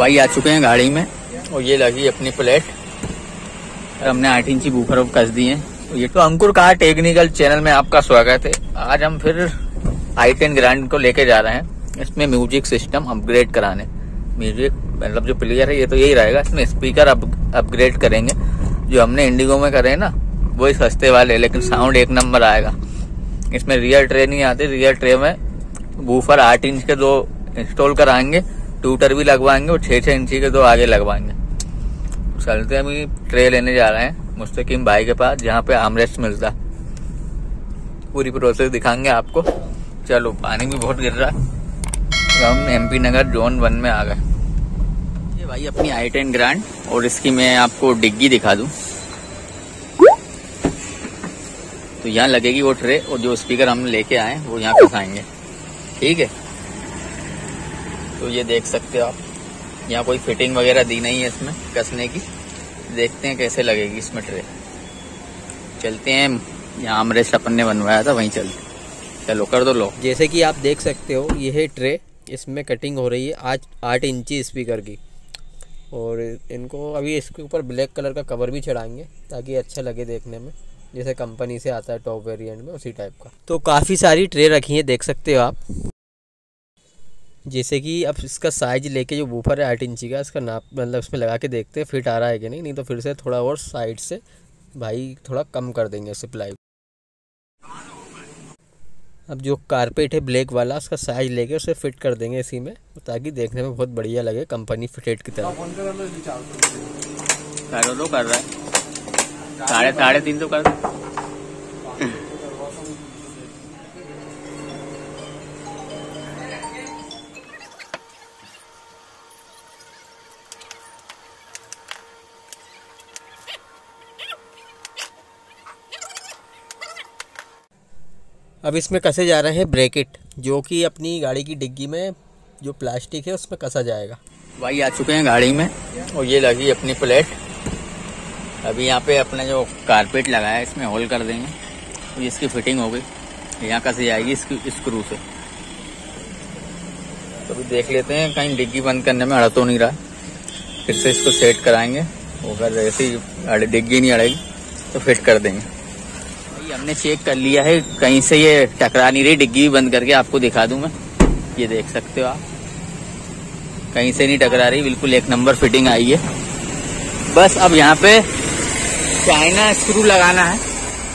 भाई आ चुके हैं गाड़ी में। और ये लगी अपनी प्लेट और हमने आठ इंची बूफर कस दिए ये तो अंकुर कहा टेक्निकल चैनल में आपका स्वागत है। आज हम फिर आई टेन ग्रांड को लेके जा रहे हैं। इसमें म्यूज़िक सिस्टम अपग्रेड कराने। म्यूज़िक मतलब जो प्लेयर है ये तो यही रहेगा। इसमें स्पीकर अप, अपग्रेड करेंगे। जो हमने इंडिगो में करे ना वही सस्ते वाले लेकिन साउंड एक नंबर आएगा। इसमें रियल ट्रे नहीं आती रियल ट्रे में बूफर आठ इंच के दो इंस्टॉल कराएँगे। टूटर भी लगवाएँगे और छः छः इंची के दो आगे लगवाएँगे। चलते अभी, ट्रे लेने जा रहे हैं, मुस्तकीम भाई के पास, जहाँ पे आमरेस्ट मिलता पूरी प्रोसेस दिखाएँगे आपको। चलो, पानी भी बहुत गिर रहा है। तो हम एमपी नगर जोन वन में आ गए। ये भाई अपनी आई टेन ग्रांड और इसकी मैं आपको डिग्गी दिखा दूँ। तो यहाँ लगेगी वो ट्रे, और जो स्पीकर हम लेके आए वो यहाँ कसाएँगे ठीक है? तो ये देख सकते हो आप। यहाँ कोई फिटिंग वगैरह दी नहीं है इसमें कसने की। देखते हैं कैसे लगेगी इसमें ट्रे चलते हैं। यहाँ अमरेश अपन ने बनवाया था, वहीं चलते चलो, कर दो लो जैसे कि आप देख सकते हो ये है ट्रे इसमें कटिंग हो रही है। आज आठ इंची स्पीकर की और इनको अभी इसके ऊपर ब्लैक कलर का कवर भी चढ़ाएँगे, ताकि अच्छा लगे देखने में। जैसे कंपनी से आता है टॉप वेरिएंट में, उसी टाइप का। तो काफ़ी सारी ट्रे रखी है, देख सकते हो आप। जैसे कि अब इसका साइज़ लेके जो बूफर है आठ इंची का, इसका नाप मतलब इसमें लगा के देखते हैं फिट आ रहा है कि नहीं? नहीं तो फिर से थोड़ा और साइड से भाई थोड़ा कम कर देंगे उससे प्लाई अब जो कारपेट है ब्लैक वाला, उसका साइज़ लेके उसे फिट कर देंगे इसी में, ताकि देखने में बहुत बढ़िया लगे कंपनी फिटेड की तरह। कर रहा है। साढ़े साढ़े तीन तो कर। अब इसमें कसे जा रहे हैं ब्रैकेट जो कि अपनी गाड़ी की डिग्गी में जो प्लास्टिक है उसमें कसा जाएगा। भाई, आ चुके हैं गाड़ी में और ये लगी अपनी प्लेट अभी यहाँ पे अपना जो कारपेट लगाया है, इसमें होल कर देंगे। इसकी फिटिंग हो गई। यहाँ कसी जाएगी इसकी स्क्रू से। तो अभी देख लेते हैं, कहीं डिग्गी बंद करने में अड़ तो नहीं रहा। फिर से इसको सेट कराएँगे। वो अगर ऐसी डिग्गी नहीं अड़ेगी तो फिट कर देंगे। हमने चेक कर लिया है कहीं से ये टकरा नहीं रही डिग्गी भी बंद करके आपको दिखा दूँ मैं। ये देख सकते हो आप। कहीं से नहीं टकरा रही बिल्कुल एक नंबर फिटिंग आई है। बस अब यहाँ पे चाइना स्क्रू लगाना है।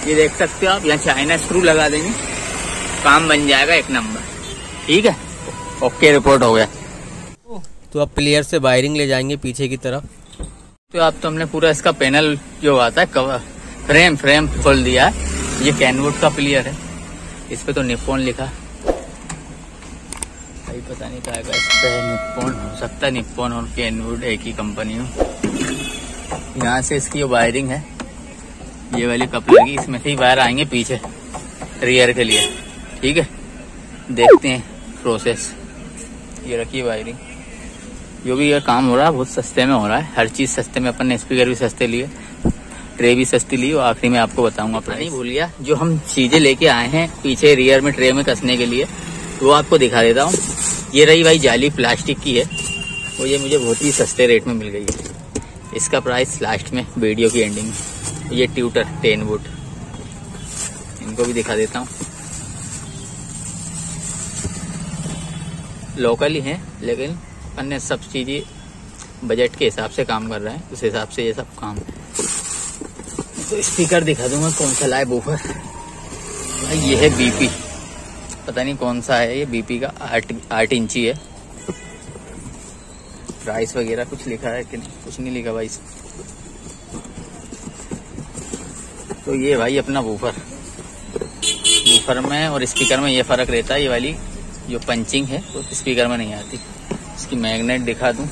ये देख सकते हो आप यहाँ चाइना स्क्रू लगा देंगे। काम बन जाएगा एक नंबर। ठीक है? ओके रिपोर्ट हो गया। तो अब प्लेयर से वायरिंग ले जाएँगे पीछे की तरफ़। तो अब तो हमने पूरा इसका पैनल जो आता है कवर फ्रेम फ्रेम खोल दिया है। ये कैनवुड का प्लेयर है। इस पे तो निप्पॉन लिखा। भाई पता नहीं क्या इस पे निप्पॉन। हो सकता है निप्पॉन और कैनवुड एक ही कंपनी हो। यहाँ से इसकी वायरिंग है, ये वाली कपलर की इसमें से ही वायर आएँगे पीछे रियर के लिए। ठीक है? देखते हैं प्रोसेस ये रखी वायरिंग जो भी ये काम हो रहा है, बहुत सस्ते में हो रहा है। हर चीज़ सस्ते में, अपन ने स्पीकर भी सस्ते लिए। ट्रे भी सस्ती ली और आखिरी में आपको बताऊँगा अपना नहीं भूल गया। जो हम चीज़ें लेके आए हैं पीछे रियर में ट्रे में कसने के लिए वो आपको दिखा देता हूँ। ये रही भाई जाली प्लास्टिक की है। वो ये मुझे बहुत ही सस्ते रेट में मिल गई है। इसका प्राइस लास्ट में वीडियो की एंडिंग में। ये ट्यूटर टेन वुड इनको भी दिखा देता हूँ। लोकल ही है लेकिन अन्य सब चीज़ें बजट के हिसाब से काम कर रहे हैं। उस हिसाब से ये सब काम है तो स्पीकर दिखा दूँगा कौन सा लाए बूफर भाई, ये है बीपी पता नहीं कौन सा है ये बीपी का, आठ आठ इंची है। प्राइस वगैरह कुछ लिखा है कि नहीं? कुछ नहीं लिखा भाई। तो ये भाई अपना बूफर बूफर में और स्पीकर में ये फ़र्क रहता है, ये वाली जो पंचिंग है, वो तो स्पीकर में नहीं आती। इसकी मैग्नेट दिखा दूँ।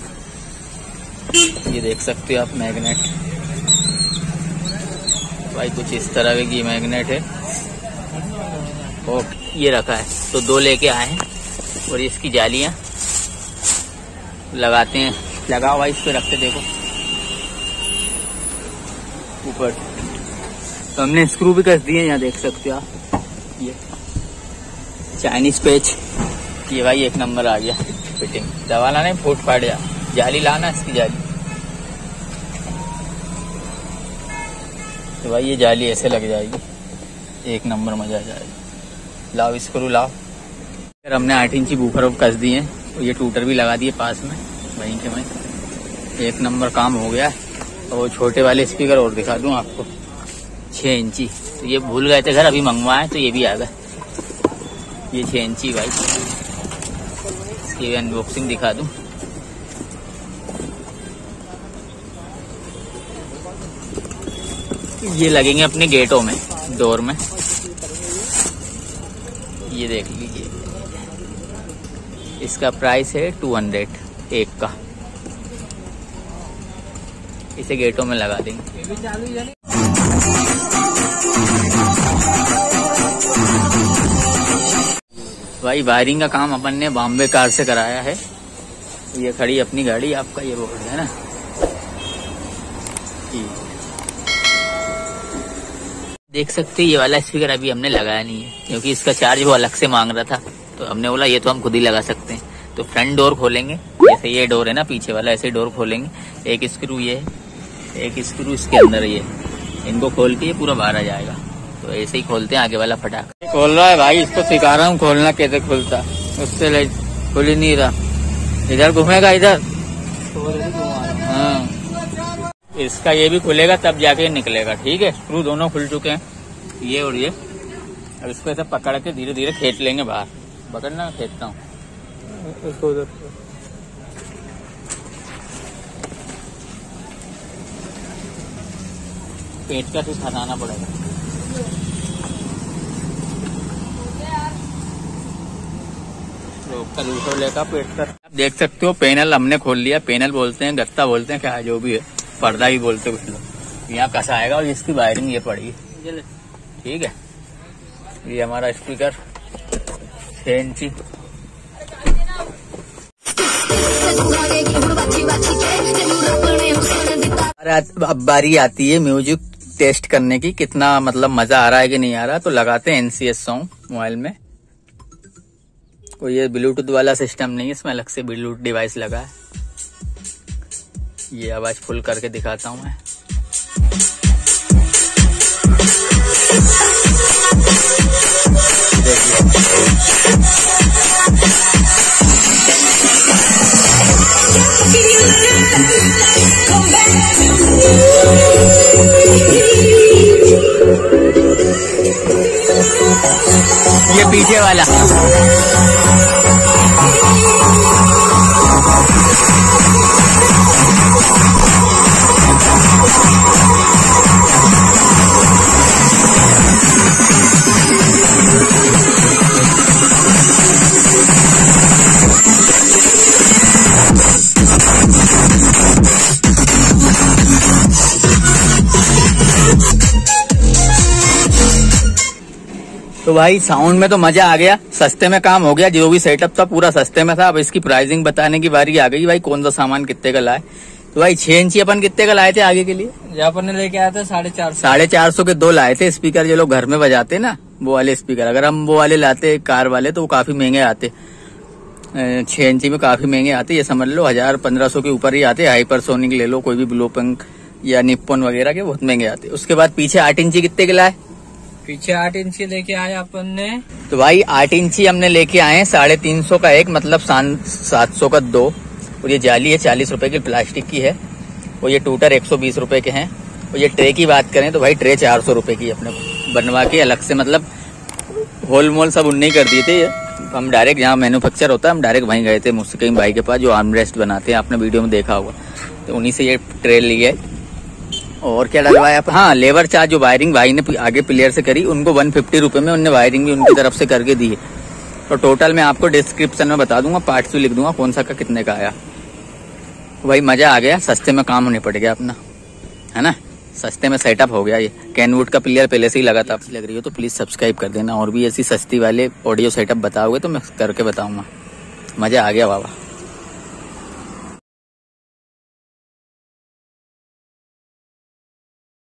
ये देख सकते हो आप मैग्नेट भाई कुछ इस तरह की मैग्नेट है। और ये रखा है। तो दो लेके आए हैं और इसकी जालियाँ लगाते हैं। लगाओ भाई इस पे रखते देखो। ऊपर। तो हमने स्क्रू भी कस दिए यहाँ देख सकते हो आप। ये। चाइनीज़ पेच ये भाई एक नंबर आ गया। फिटिंग दवा नहीं, फूट फाट जाली लाना इसकी जाली। तो भाई ये जाली ऐसे लग जाएगी, एक नंबर मज़ा आ जाएगा। लाओ स्क्रू लाओ। फिर हमने आठ इंची बूफर कस दिए, और ये टूटर भी लगा दिए पास में, वहीं के वहीं। एक नंबर काम हो गया और वो छोटे वाले स्पीकर और दिखा दूँ आपको। छः इंची। तो ये भूल गए थे घर, अभी मंगवाए तो ये भी आ गए। ये छः इंची भाई। इसकी अनबॉक्सिंग दिखा दूँ। ये लगेंगे अपने गेटों में, डोर में। ये देख लीजिए। इसका प्राइस है टू हंड्रेड एक का। इसे गेटों में लगा देंगे। भाई, वायरिंग का काम अपन ने बॉम्बे कार से कराया है। ये खड़ी अपनी गाड़ी, आपका ये बोर्ड है ना? जी। देख सकते हैं ये वाला स्पीकर अभी हमने लगाया नहीं है क्योंकि इसका चार्ज वो अलग से मांग रहा था। तो हमने बोला ये तो हम खुद ही लगा सकते हैं। तो फ्रंट डोर खोलेंगे जैसे ये डोर है ना पीछे वाला ऐसे डोर खोलेंगे। एक स्क्रू ये है एक स्क्रू इसके अंदर ये। इनको खोल के ये पूरा बाहर आ जाएगा। तो ऐसे ही खोलते हैं आगे वाला फटाक। खोल रहा है भाई इसको सिखा रहा हूँ खोलना कैसे खुलता। उससे खुल ही नहीं रहा। इधर घूमेगा इधर। हाँ। इसका ये भी खुलेगा तब जाके निकलेगा ठीक है? स्क्रू दोनों खुल चुके हैं ये और ये। अब इसको ऐसे पकड़ के धीरे धीरे खींच लेंगे बाहर। पकड़ना खींचता हूँ। उधर। पेट का सिर्फ़ हटाना पड़ेगा। रोक का दूसरा पेट का आप देख सकते हो पैनल हमने खोल लिया पैनल बोलते हैं गत्ता बोलते हैं क्या जो भी है। पर्दा ही बोलते कुछ लोग। यहाँ कसा आएगा और इसकी वायरिंग ये पड़ेगी ठीक है। ये हमारा स्पीकर, छह इंची। अब बारी आती है म्यूज़िक टेस्ट करने की। कितना मतलब मज़ा आ रहा है कि नहीं आ रहा? तो लगाते हैं एनसीएस सॉन्ग मोबाइल में। कोई ये ब्लूटूथ वाला सिस्टम नहीं है, इसमें अलग से ब्लूटूथ डिवाइस लगा है। ये आवाज़ फुल करके दिखाता हूँ मैं। ये पीछे वाला। तो भाई साउंड में तो मज़ा आ गया। सस्ते में काम हो गया। जो भी सेटअप था पूरा सस्ते में था। अब इसकी प्राइसिंग बताने की बारी आ गई। भाई कौन सा सामान कितने का लाए? तो भाई छह इंची अपन कितने का लाए थे आगे के लिए? पर ने लेके आया था साढ़े चार साढ़े चार सौ के दो लाए थे स्पीकर जो लोग घर में बजाते ना वो वाले स्पीकर अगर हम वो वाले लाते कार वाले तो वो काफ़ी महँगे आते। छह इंची में काफ़ी महँगे आते। ये समझ लो हज़ार पंद्रह सौ के ऊपर ही आते। हाइपरसोनिक ले लो कोई भी ब्लो पंक या निप्पन वगैरह के बहुत महँगे आते। उसके बाद पीछे आठ इंची कितने के लाए? पीछे आठ इंची लेके आए अपन ने। तो भाई, आठ इंची हमने लेके आए हैं, साढ़े तीन सौ का एक मतलब सात सौ का दो। और ये जाली है, चालीस रुपए की, प्लास्टिक की है। और ये टूटर एक सौ बीस रुपए के हैं। और ये ट्रे की बात करें तो भाई ट्रे चार सौ रुपए की अपने बनवा के अलग से मतलब होल मोल सब उन्ने ही कर दिए थे ये। हम डायरेक्ट जहाँ मैन्युफैक्चर होता है, हम डायरेक्ट वहीं गए थे, मुझसे कहीं भाई के पास, जो आर्मरेस्ट बनाते हैं, आपने वीडियो में देखा होगा। तो उन्हीं से ये ट्रे लिए और क्या डलवाया हाँ लेबर चार्ज जो वायरिंग भाई ने आगे प्लेयर से करी, उनको वन फिफ्टी रुपए में उनने वायरिंग भी उनकी तरफ़ से करके दी है। तो टोटल मैं आपको डिस्क्रिप्शन में बता दूँगा पार्ट्स भी लिख दूँगा, कौन सा का कितने का आया। भाई मज़ा आ गया, सस्ते में काम होने पड़ गया अपना। है ना? सस्ते में सेटअप हो गया ये। कैनवुड का प्लेयर पहले से ही लगा था लग रही हो तो प्लीज़ सब्सक्राइब कर देना। और भी ऐसी सस्ती वाले ऑडियो सेटअप बताओगे तो मैं करके बताऊँगा। मज़ा आ गया बाबा